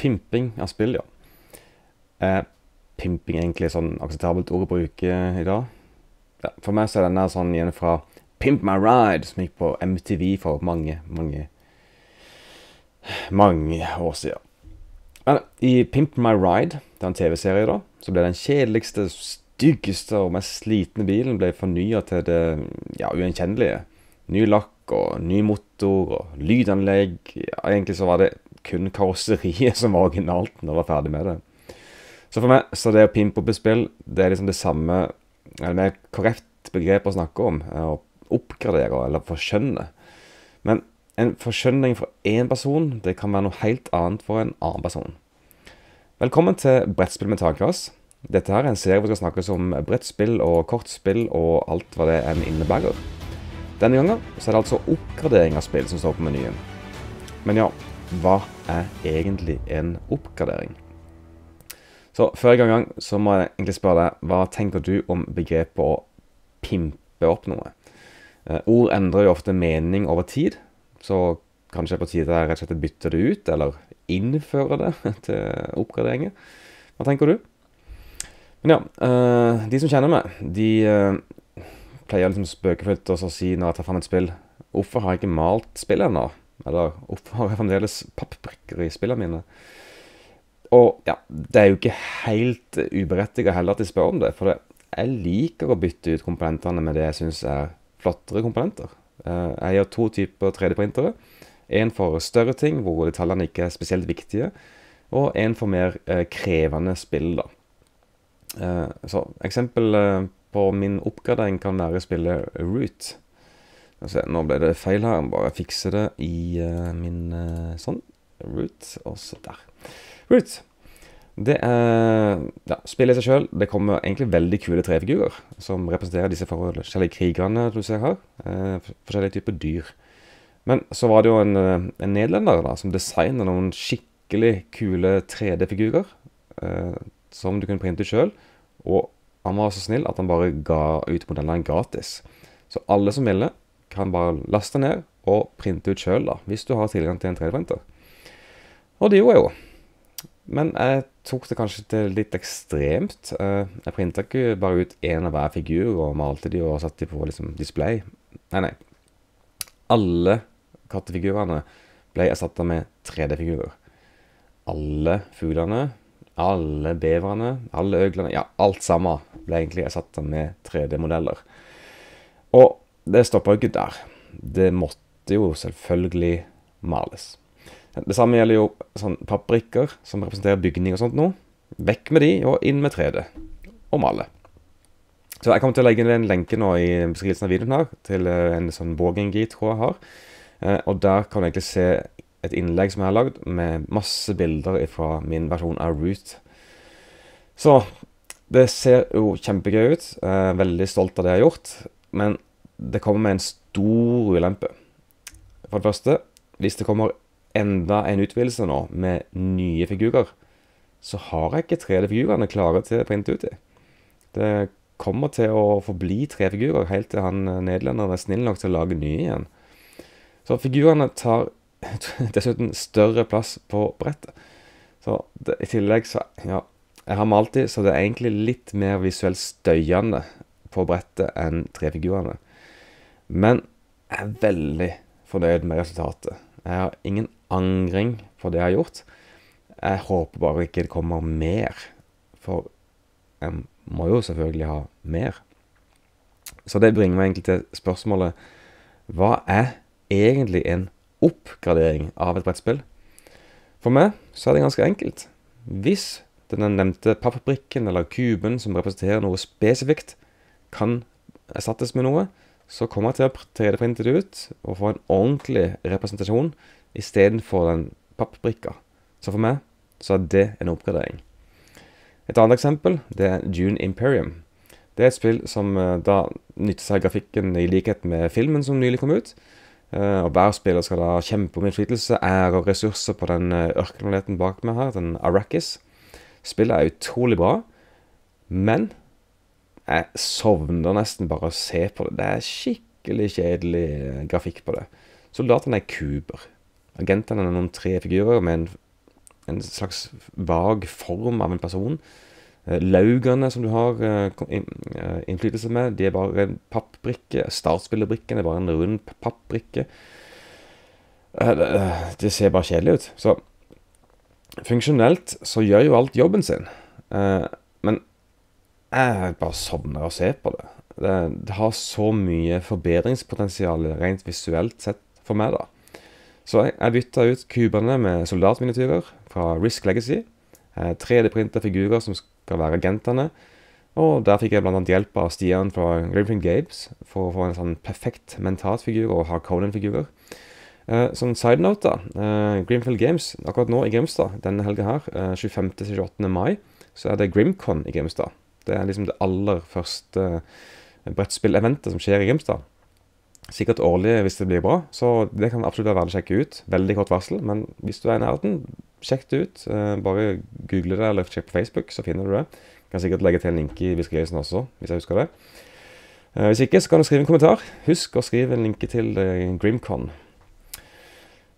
pimping av spill, ja. Er pimping egentlig sånn akseptabelt ord å bruke i dag? Ja, for meg så er denne sånn igjen fra Pimp My Ride, som gikk på MTV for mange, mange mange år siden. Men i Pimp My Ride, det er en TV-serie, da, så ble den kjedeligste, styggeste og mest slitne bilen ble fornya til det ja, ugjenkjennelige. Ny lakk og ny motor og lydanlegg. Ja, egentlig så var det kun karosseriet som var originalt når jeg var ferdig med det. Så for meg så det å pimpe opp et spill, det er liksom det samme Eller mer korrekt begrep å snakke om. Å oppgradere eller forskjønne. Men en forskjønning for én person, det kan være noe helt annet for en annen person. Velkommen til Brettspill med takglass. Dette her er en serie hvor det skal snakkes om brettspill og kortspill og alt hva det enn innebærer. Denne gangen så er det altså oppgradering av spill som står på menyen. Men ja, hva er egentlig en oppgradering? Så før jeg går i gang, så må jeg egentlig spørre deg, hva tenker du om begrepet å pimpe opp noe? Eh, ord endrer jo ofte mening over tid, så kanskje det er på tide jeg rett og slett bytte det ut, eller innføre det til oppgraderinger. Hva tenker du? Men ja, eh, de som kjenner meg, de eh, pleier liksom spøkefullt å si når jeg tar fram et spill Hvorfor har jeg ikke malt spillet ennå? Eller jeg fremdeles pappbrikker i spillene mine? Og ja, det er jo ikke helt uberettiget heller at de spør om det. For det, jeg liker å bytte ut komponentene med det jeg syns er flottere komponenter. Eh, jeg gjør to typer 3D-printere. En for større ting, hvor detaljene ikke er spesielt viktige. Og en for mer eh, krevende spill, da. Eh, så eksempel på min oppgradering kan være spillet Root. Se, nå ble det feil her. Jeg må bare fikse det i min sånn. Root, og så der. Root. Det er ja, Spillet i seg sjøl det kommer egentlig veldig kule trefigurer som representerer disse forskjellige krigerne du ser her. Uh, forskjellige typer dyr. Men så var det jo en, en nederlender da, som designa noen skikkelig kule 3D-figurer eh, som du kunne printe sjøl. Og han var så snill at han bare ga ut modellene gratis. Så alle som ville, kan bare laste ned og printe ut sjøl, hvis du har tilgang til en 3D-printer. Og det gjorde jeg jo. Men jeg tok det kanskje til litt ekstremt. Uh, jeg printa ikke bare ut én av hver figur og malte de og satte de på liksom, display. Nei, nei. Alle kattefigurene ble erstatta med 3D-figurer. Alle fuglene, alle beverne, alle øglene Ja, alt sammen ble egentlig erstatta med 3D-modeller. Og det stoppa jo ikke der. Det måtte jo selvfølgelig males. Det samme gjelder jo sånn pappbrikker som representerer bygning og sånt nå. Vekk med de, og inn med 3D. Og male. Så jeg kommer til å legge inn en lenke nå i beskrivelsen av videoen her til eh, en sånn Vågengi-tråd jeg har. Eh, og der kan du egentlig se et innlegg som jeg har lagd, med masse bilder fra min versjon av Root. Så det ser jo kjempegøy ut. Jeg er veldig stolt av det jeg har gjort. Men det kommer med en stor ulempe. For det første, hvis det kommer enda en utvidelse nå, med nye figurer, så har jeg ikke 3D-figurene klare til å printe ut i. Det kommer til å forbli tre figurer helt til han eh, nederlenderen er snill nok til å lage nye igjen. Så figurene tar dessuten større plass på brettet. Så det, i tillegg så Ja, jeg har malt de, så det er egentlig litt mer visuelt støyende på brettet enn trefigurene. Men jeg er veldig fornøyd med resultatet. Jeg har ingen angring på det jeg har gjort. Jeg håper bare ikke det kommer mer, for jeg må jo selvfølgelig ha mer. Så det bringer meg egentlig til spørsmålet Hva er egentlig en oppgradering av et brettspill? For meg så er det ganske enkelt. Hvis den nevnte pappbrikken eller kuben som representerer noe spesifikt, kan erstattes med noe, så kommer jeg til å 3D-printe det ut og få en ordentlig representasjon istedenfor den pappbrikka. Så for meg så er det en oppgradering. Et annet eksempel det er June Imperium. Det er et spill som uh, da nytter seg grafikken i likhet med filmen som nylig kom ut. Uh, og hver spiller skal da kjempe om innflytelse, ære og ressurser på den uh, ørkenplaneten bak meg her, den Arrakis. Spillet er utrolig bra, men jeg sovner nesten bare av å se på det. Det er skikkelig kjedelig eh, grafikk på det. Soldatene er kuber. Agentene er noen tre figurer med en, en slags vag form av en person. Eh, laugene som du har innflytelse med, de er bare en pappbrikke. Startspillerbrikken er bare en rund pappbrikke. Det ser bare kjedelig ut. Så funksjonelt så gjør jo alt jobben sin. Jeg bare sovner og ser se på det. det. det. har så mye forbedringspotensial rent visuelt sett for meg, da. Så jeg, jeg bytta ut kubene med soldatminiatyrer fra Risk Legacy. 3D-printa figurer som skal være agentene. Og der fikk jeg bl.a. hjelp av Stian fra Grimfing Gabes for å få en sånn perfekt mentatfigur og ha Conan-figurer. Uh, sånn side note, da. Uh, Grimfield Games akkurat nå i Grimstad denne helga her, uh, 25.-28. mai, så er det Grimcon i Grimstad. Det er liksom det aller første brettspilleventet som skjer i Grimstad. Sikkert årlig hvis det blir bra, så det kan absolutt være verdt å sjekke ut. Veldig kort varsel, men hvis du er i nærheten, sjekk det ut. Eh, bare google det eller sjekk på Facebook, så finner du det. Jeg kan sikkert legge til en link i beskrivelsen også, hvis jeg husker det. Eh, hvis ikke, så kan du skrive en kommentar. Husk å skrive en link til Grimcon.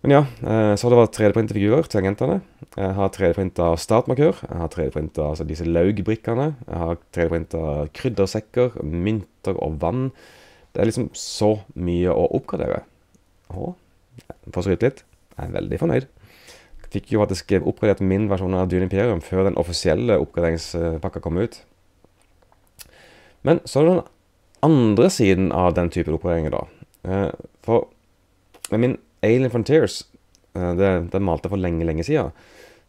Men ja, eh, så har det vært 3D-printa figurer til agentene. Jeg har 3D-printa startmarkør. Jeg har 3D-printa altså disse laugbrikkene. Jeg har 3D-printa kryddersekker, mynter og vann. Det er liksom så mye å oppgradere. Og for å skryte litt, jeg er veldig fornøyd. Jeg fikk jo faktisk oppgradert min versjon av Dune Imperium før den offisielle oppgraderingspakka kom ut. Men så er det den andre siden av den typen oppgraderinger, da. Eh, for med min Alien Frontiers, det, det malte for lenge, lenge siden,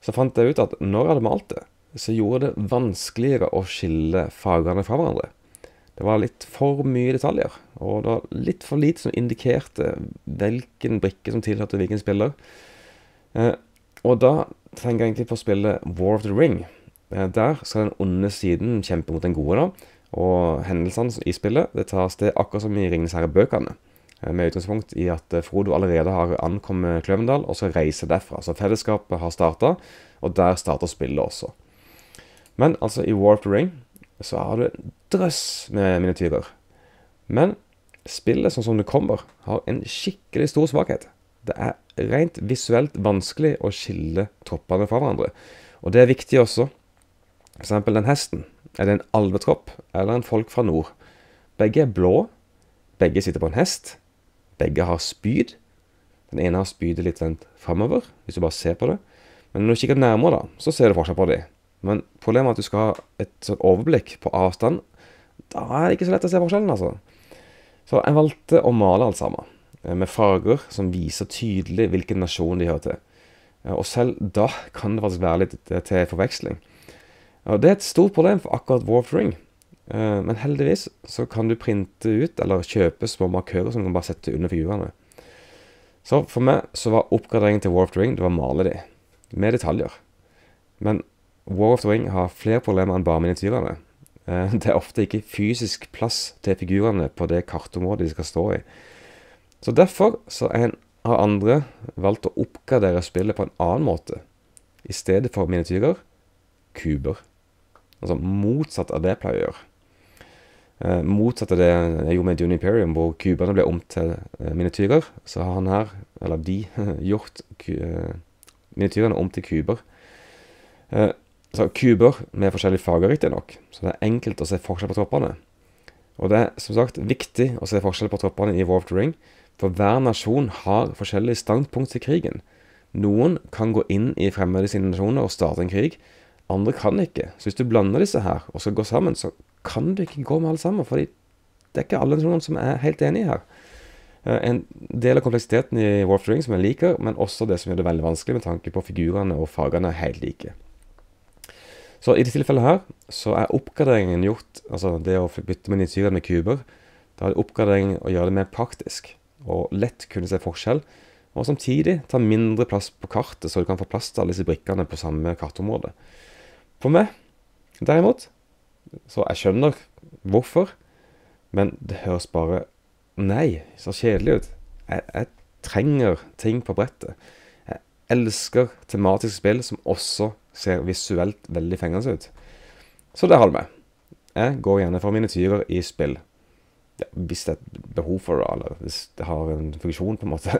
så fant jeg ut at når jeg hadde malt det, så gjorde det vanskeligere å skille fargene fra hverandre. Det var litt for mye detaljer, og det var litt for lite som indikerte hvilken brikke som tilhørte hvilken spiller. Eh, og da tenker jeg egentlig på å spille War of the Ring. Eh, der skal den onde siden kjempe mot den gode, da. Og hendelsene i spillet det tar sted akkurat som i Ringenes herre-bøkene. Eh, med utgangspunkt i at eh, Frodo allerede har ankommet Kløvendal og skal reise derfra. Så fellesskapet har starta, og der starter spillet også. Men altså, i War of Ring så har du en drøss med miniatyrer. Men spillet sånn som det kommer, har en skikkelig stor svakhet. Det er rent visuelt vanskelig å skille troppene fra hverandre. Og det er viktig også. For eksempel den hesten. Er det en alvetropp eller en folk fra nord? Begge er blå. Begge sitter på en hest. Begge har spyd. Den ene har spydet litt vendt framover, hvis du bare ser på det. Men når du kikker nærmere, da, så ser du forskjell på dem. Men problemet er at du skal ha et sånt overblikk på avstand. Da er det ikke så lett å se forskjellen, altså. Så jeg valgte å male alt sammen. Eh, med farger som viser tydelig hvilken nasjon de hører til. Eh, og selv da kan det faktisk være litt eh, til forveksling. Og det er et stort problem for akkurat War of Ring. Eh, men heldigvis så kan du printe ut eller kjøpe små markører som du kan bare sette under figurene. Så for meg så var oppgraderingen til War of the Ring det var å male de, med detaljer. Men War of the Ring har flere problemer enn bare miniatyrene. Eh, det er ofte ikke fysisk plass til figurene på det kartområdet de skal stå i. Så derfor så har andre valgt å oppgradere spillet på en annen måte. I stedet for miniatyrer kuber. Altså motsatt av det jeg pleier å gjøre. Eh, motsatt av det jeg gjorde med Dune Imperium, hvor kubene ble om til eh, miniatyrer, så har han her, eller de, gjort eh, miniatyrene om til kuber. Så kuber med forskjellige farger, riktignok, så det er enkelt å se forskjell på troppene. Og det er som sagt viktig å se forskjell på troppene i War Ring, for hver nasjon har forskjellige standpunkt til krigen. Noen kan gå inn i fremmede sine nasjoner og starte en krig. Andre kan ikke. Så hvis du blander disse her og skal gå sammen, så kan du ikke gå med alle sammen. fordi det er ikke alle noen som er helt enige her. Eh, en del av kompleksiteten i Warp Ring som jeg liker, men også det som gjør det veldig vanskelig med tanke på figurene og fagene er helt like. Så i dette tilfellet her så er oppgraderingen gjort, altså det å bytte miniatyrer med kuber, da er oppgraderingen å gjøre det mer praktisk og lett kunne se forskjell, og samtidig ta mindre plass på kartet, så du kan få plass til alle disse brikkene på samme kartområde. For meg, derimot, så jeg skjønner hvorfor, men det høres bare Nei, så kjedelig ut. Jeg, jeg trenger ting på brettet. Jeg elsker tematiske spill som også ser visuelt veldig fengende ut. Så det holder med. Jeg går gjerne for miniatyrer i spill. Ja, hvis det er behov for det, eller hvis det har en funksjon, på en måte.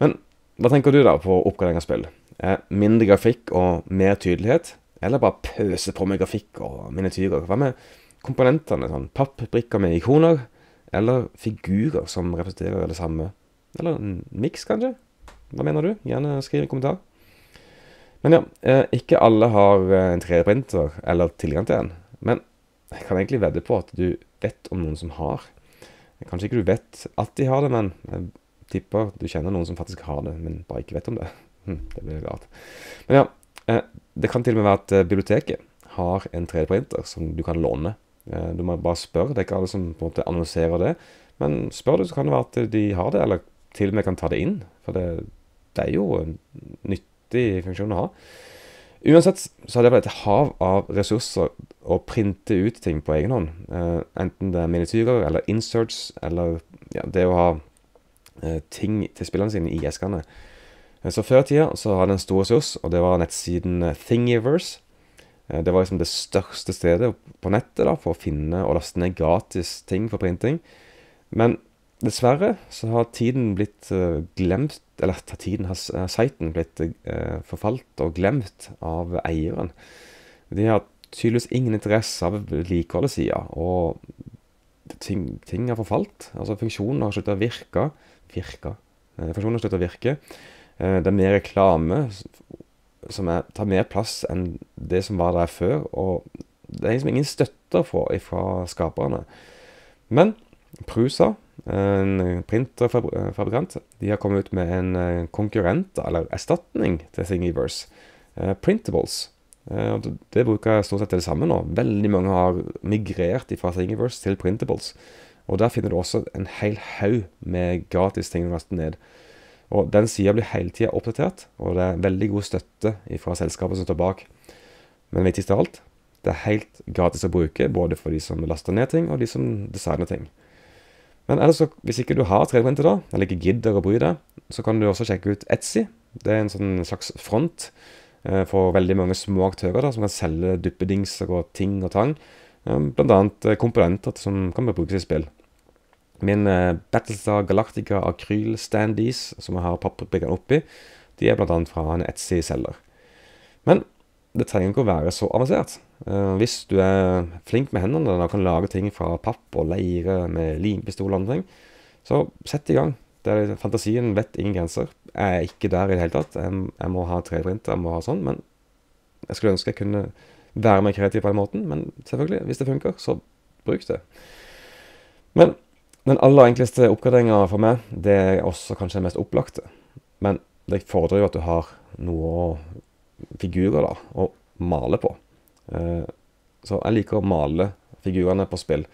Men hva tenker du da på oppgradering av spill? Eh, mindre grafikk og mer tydelighet, eller bare pøse på med grafikk og miniatyrer? Hva med komponentene? sånn Pappbrikker med ikoner, eller figurer som representerer det samme? Eller en miks, kanskje? Hva mener du? Gjerne skriv en kommentar. Men ja, eh, ikke alle har eh, en 3D-printer eller tilgang til en. Men jeg kan egentlig vedde på at du vet om noen som har. Kanskje ikke du vet at de har det, men jeg tipper du kjenner noen som faktisk har det, men bare ikke vet om det. Hm, det blir rart. Men ja, eh, det kan til og med være at biblioteket har en 3D-printer som du kan låne. Du må bare spørre. Det er ikke alle som på en måte annonserer det. Men spør du, så kan det være at de har det, eller til og med kan ta det inn. For det, det er jo en nyttig funksjon å ha. Uansett så har det vært et hav av ressurser å printe ut ting på egen hånd. Eh, enten det er miniatyrer eller inserts, eller ja, det å ha eh, ting til spillerne sine i eskene. Eh, så før i tida så hadde en stor ressurs, og det var nettsiden eh, Thingiverse. Eh, det var liksom det største stedet på nettet da, for å finne og laste ned gratis ting for printing. Men Dessverre så har tiden blitt glemt Eller tiden har siten blitt forfalt og glemt av eieren. De har tydeligvis ingen interesse av vedlikeholdssida, og ting, ting, har forfalt. Altså funksjonen har sluttet å virke. Virke. funksjonen har sluttet å virke. Det er mer reklame som er, tar mer plass enn det som var der før, og det er liksom ingen støtte fra skaperne. Men Prusa en printerfabrikant. De har kommet ut med en eh, konkurrent, eller erstatning, til Thingiverse. Eh, printables. Eh, det bruker jeg stort sett til det samme nå. Veldig mange har migrert fra Thingiverse til printables. Og der finner du også en hel haug med gratis ting å laste ned. Og den sida blir hele tida oppdatert, og det er veldig god støtte fra selskapet som står bak. Men viktigst av alt, det er helt gratis å bruke, både for de som laster ned ting, og de som designer ting. Men ellers, hvis ikke du har 3D-printer, da, eller ikke gidder å bry deg, så kan du også sjekke ut Etsy. Det er en sånn slags front eh, for veldig mange små aktører da, som kan selge duppedingser og ting og tang. Bl.a. blant annet eh, komponenter som kan brukes i spill. Min eh, Battlestar Galactica akryl-standees, som jeg har pappbrikkene oppi, de er annet fra en Etsy-selger. Men det trenger ikke å være så avansert. Uh, hvis du er flink med hendene og kan lage ting fra papp og leire med limpistol og andre ting, så sett i gang. Er, fantasien vet ingen grenser. Jeg er ikke der i det hele tatt. Jeg, jeg må ha 3D-printer, jeg må ha sånn. Men jeg skulle ønske jeg kunne være mer kreativ på den måten. Men selvfølgelig, hvis det funker, så bruk det. Men den aller enkleste oppgraderinga for meg, det er også kanskje den mest opplagte. Men det fordrer jo at du har noe figurer da, å male på. Eh, så jeg liker å male figurene på spill.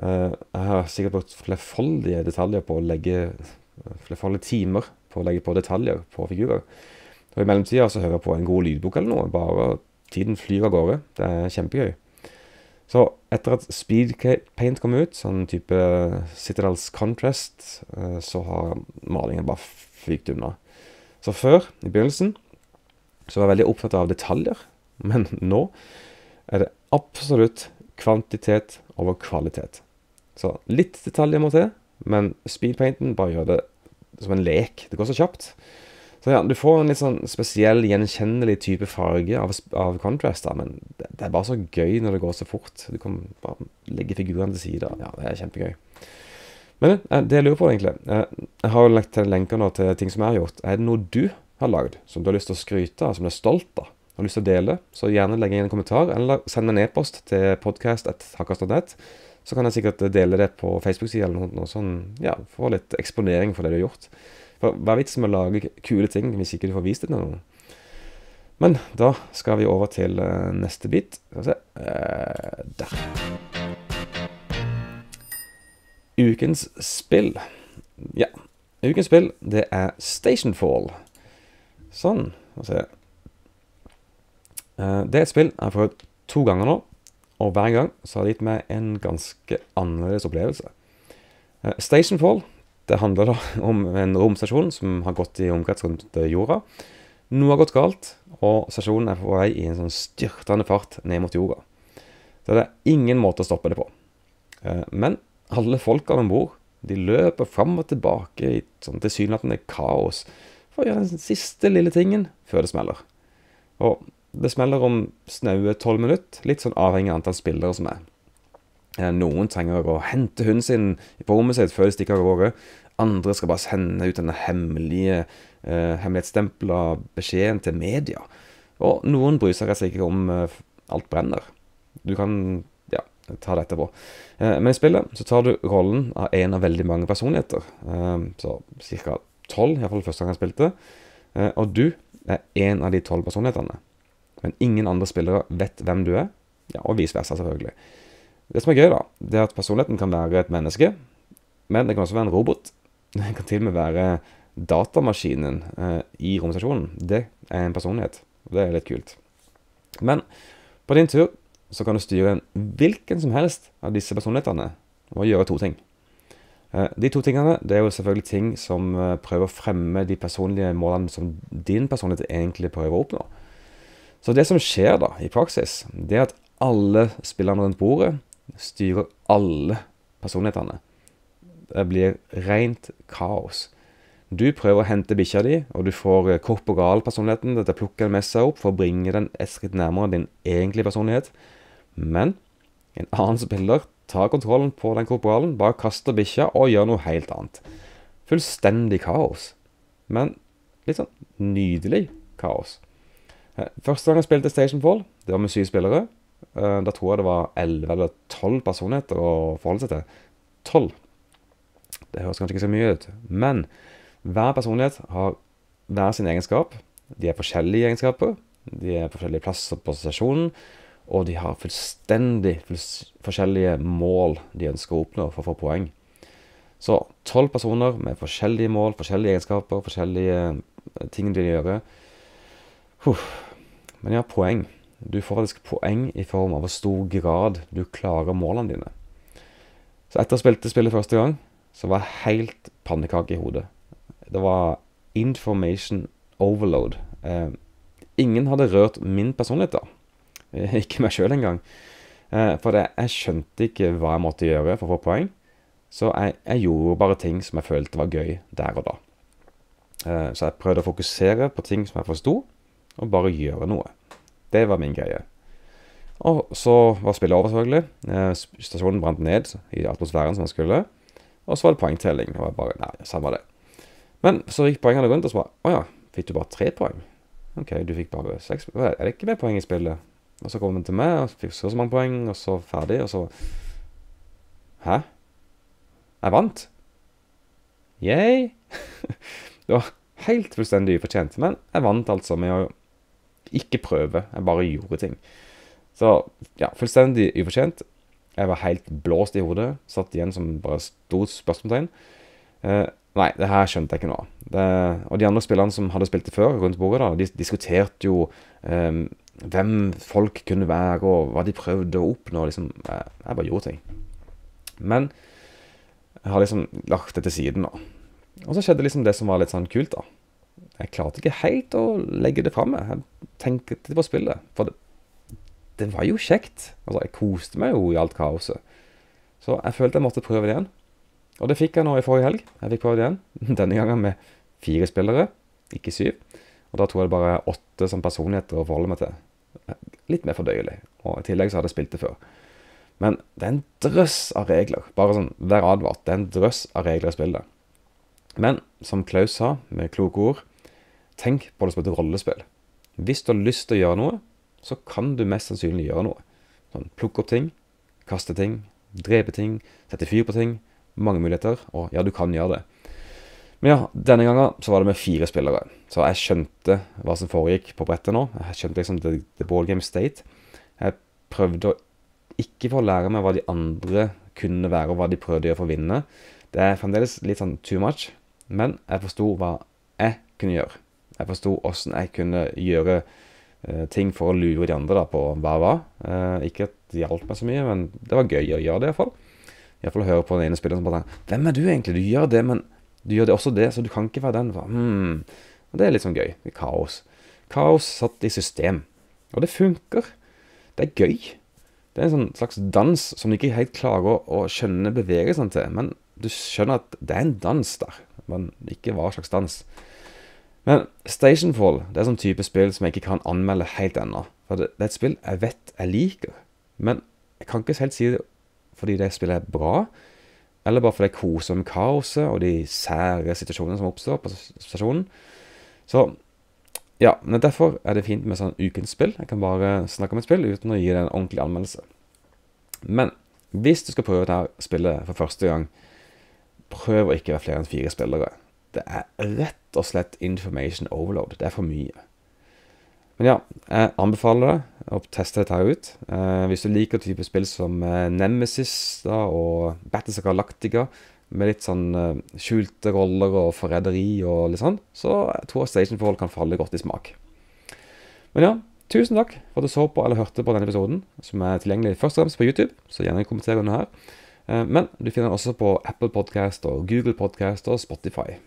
Eh, jeg har sikkert brukt flerfoldige detaljer på å legge Flerfoldige timer på å legge på detaljer på figurer. Og I mellomtida så hører jeg på en god lydbok eller noe. Bare tiden flyr av gårde. Det er kjempegøy. Så etter at Speed Paint kom ut, sånn type Citadels Contrast, eh, så har malingen bare fykt unna. Så før, i begynnelsen, så var jeg veldig opptatt av detaljer. Men nå er det absolutt kvantitet over kvalitet. Så litt detaljer må til, men speedpainten bare gjør det som en lek. Det går så kjapt. Så ja, Du får en litt sånn spesiell, gjenkjennelig type farge av, av contrast, da, men det, det, er bare så gøy når det går så fort. Du kan bare legge figurene til side. Ja, det er kjempegøy. Men eh, det jeg lurer på, egentlig eh, Jeg har jo lagt til lenker nå til ting som jeg har gjort. Er det noe du har lagd som du har lyst til å skryte av, som du er stolt av? har lyst til å dele, så gjerne legg inn en kommentar, eller send meg en e-post til podcast.hakkas.net. Så kan jeg sikkert dele det på Facebook-sida eller noe, noe sånn, ja, få litt eksponering for det du har gjort. For hva er vitsen med å lage kule ting hvis ikke du får vist det til noen? Men da skal vi over til uh, neste bit. Skal vi se uh, Der. Ukens spill. Ja. Ukens spill, det er Stationfall. Sånn. Skal vi se. Eh, det er et spill jeg har prøvd to ganger nå, og hver gang så har det gitt meg en ganske annerledes opplevelse. Eh, Stationfall det handler da om en romstasjon som har gått i omkrets rundt jorda. Noe har gått galt, og stasjonen er på vei i en sånn styrtende fart ned mot jorda. Så det er ingen måte å stoppe det på. Eh, men alle folka om bord løper fram og tilbake i sånn tilsynelatende kaos for å gjøre den siste lille tingen før det smeller. Og det smeller om snaue tolv minutter, litt sånn avhengig av antall spillere som er. Eh, noen trenger å hente hunden sin på rommet sitt før de stikker av gårde. Andre skal bare sende ut denne hemmelige, eh, hemmelighetsstempla beskjeden til media. Og noen bryr seg rett og slett ikke om eh, alt brenner. Du kan ja, ta det etterpå. Eh, men i spillet så tar du rollen av en av veldig mange personligheter. Eh, så ca. tolv, iallfall første gang jeg spilte. Eh, og du er en av de tolv personlighetene. Men ingen andre spillere vet hvem du er, ja, og vice versa, selvfølgelig. Det som er gøy, da, det er at personligheten kan være et menneske, men det kan også være en robot. Det kan til og med være datamaskinen eh, i romstasjonen. Det er en personlighet. og Det er litt kult. Men på din tur så kan du styre hvilken som helst av disse personlighetene og gjøre to ting. Eh, de to tingene det er jo selvfølgelig ting som eh, prøver å fremme de personlige målene som din personlighet egentlig prøver å oppnå. Så det som skjer da, i praksis, det er at alle spillerne rundt bordet styrer alle personlighetene. Det blir rent kaos. Du prøver å hente bikkja di, og du får eh, korporalpersonligheten til å plukke den med seg opp for å bringe den et skritt nærmere din egentlige personlighet. Men en annen spiller tar kontrollen på den korporalen, bare kaster bikkja og gjør noe helt annet. Fullstendig kaos. Men litt sånn nydelig kaos. Eh, første gang jeg spilte Stationfall, det var med syv spillere. Eh, da tror jeg det var elleve eller tolv personligheter å forholde seg til. Tolv. Det høres kanskje ikke så mye ut, men hver personlighet har hver sin egenskap. De er forskjellige egenskaper. De er forskjellige plasser på stasjonen. Og de har fullstendig forskjellige mål de ønsker å oppnå for å få poeng. Så tolv personer med forskjellige mål, forskjellige egenskaper, forskjellige ting de gjør. Huh. Men ja, poeng. Du får faktisk poeng i form av hvor stor grad du klarer målene dine. Så etter å ha spilt spillet første gang, så var jeg helt pannekake i hodet. Det var information overload. Eh, ingen hadde rørt min personlighet da. Eh, ikke meg sjøl engang. Eh, for det, jeg skjønte ikke hva jeg måtte gjøre for å få poeng. Så jeg, jeg gjorde bare ting som jeg følte var gøy der og da. Eh, så jeg prøvde å fokusere på ting som jeg forsto, og bare gjøre noe. Det var min greie. Og så var spillet over, selvfølgelig. Eh, stasjonen brant ned i atmosfæren som den skulle. Og så var det poengtelling. Og jeg bare Nei, samme det. Men så gikk poengene rundt, og så bare Å ja, fikk du bare tre poeng? OK, du fikk bare seks Er det ikke mer poeng i spillet? Og så kom den til meg, og fikk så, mange poeng, og så ferdig, og så Hæ? Jeg vant? Yay! det var helt fullstendig ufortjent, men jeg vant altså med å ikke prøve. Jeg bare gjorde ting. Så ja, fullstendig ufortjent. Jeg var helt blåst i hodet. Satt igjen som bare stort spørsmålstegn. Eh, Nei, det her skjønte jeg ikke noe av. Og de andre spillerne som hadde spilt det før, rundt bordet, da, de diskuterte jo eh, hvem folk kunne være, og hva de prøvde å oppnå. Liksom, jeg, jeg bare gjorde ting. Men jeg har liksom lagt det til siden nå. Og så skjedde liksom det som var litt sånn kult, da. Jeg klarte ikke helt å legge det framme. Jeg tenkte på spillet. For det, det var jo kjekt. Altså, jeg koste meg jo i alt kaoset. Så jeg følte jeg måtte prøve det igjen. Og det fikk jeg nå i forrige helg. Jeg fikk prøvd igjen. Denne gangen med fire spillere, ikke syv. Og da tror jeg det bare er åtte som personligheter å forholde meg til. Litt mer fordøyelig. Og i tillegg så hadde jeg spilt det før. Men det er en drøss av regler. Bare sånn, vær advart. Det er en drøss av regler i spillet. Men som Klaus sa, med kloke ord, tenk på det som et rollespill. Hvis du har lyst til å gjøre noe, så kan du mest sannsynlig gjøre noe. Sånn, plukke opp ting, kaste ting, drepe ting, sette fyr på ting mange muligheter, og ja, du kan gjøre det. Men ja, denne gangen så var det med fire spillere. Så jeg skjønte hva som foregikk på brettet nå. Jeg skjønte liksom the, the ball game state. Jeg prøvde å ikke få lære meg hva de andre kunne være, og hva de prøvde å gjøre for å vinne. Det er fremdeles litt sånn too much, men jeg forsto hva jeg kunne gjøre. Jeg forsto åssen jeg kunne gjøre uh, ting for å lure de andre da, på hva det var. Uh, ikke at det hjalp meg så mye, men det var gøy å gjøre det iallfall. Iallfall høre på den ene spilleren som bare 'Hvem er du egentlig? Du gjør det, men du gjør det også det, så du kan ikke være den.' Hmm. Og det er litt sånn gøy. Det er kaos. Kaos satt i system. Og det funker. Det er gøy. Det er en sånn slags dans som du ikke helt klarer å, skjønne bevegelsene til. Men du skjønner at det er en dans der, men ikke hva slags dans. Men Stationfall det er sånn type spill som jeg ikke kan anmelde helt ennå. For det, det er et spill jeg vet jeg liker. Men jeg kan ikke helt si det fordi det spillet er bra, eller bare fordi jeg koser med kaoset og de sære situasjonene som oppstår på stasjonen. Så ja, men derfor er det fint med sånn ukens spill. Jeg kan bare snakke om et spill uten å gi det en ordentlig anmeldelse. Men hvis du skal prøve dette spillet for første gang, prøv å ikke være flere enn fire spillere. Det er rett og slett information overload. Det er for mye. Men ja, jeg anbefaler deg å teste dette her ut. Eh, hvis du liker type spill som eh, Nemesis da, og Battles of Galactica, med litt sånn eh, skjulte roller og forræderi og litt sånn, så jeg tror Station Fall kan falle godt i smak. Men ja, tusen takk for at du så på eller hørte på denne episoden, som er tilgjengelig først og fremst på YouTube, så gjerne kommenter under her. Men du finner den også på Apple Podcast og Google Podcast og Spotify.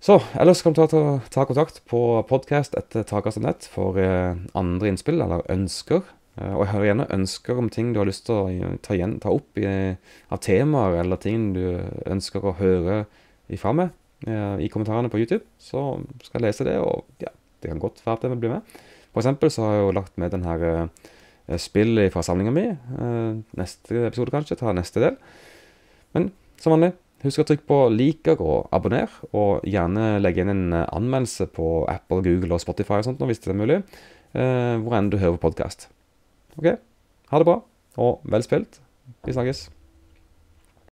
Så ellers kan du ta, ta kontakt på podcast etter takast.nett for eh, andre innspill eller ønsker. Eh, og jeg hører gjerne ønsker om ting du har lyst til å ta, igjen, ta opp i, av temaer, eller ting du ønsker å høre ifra meg eh, i kommentarene på YouTube. Så skal jeg lese det, og ja, det kan godt være at jeg blir med. For eksempel så har jeg jo lagt med den her eh, spill fra samlinga mi. Eh, neste episode, kanskje. Ta neste del. Men som vanlig, Husk å trykke på 'liker' og 'abonner', og gjerne legge inn en eh, anmeldelse på Apple, Google og Spotify og sånt, hvis det er mulig, eh, hvor enn du hører podkast. OK, ha det bra, og vel spilt. Vi snakkes.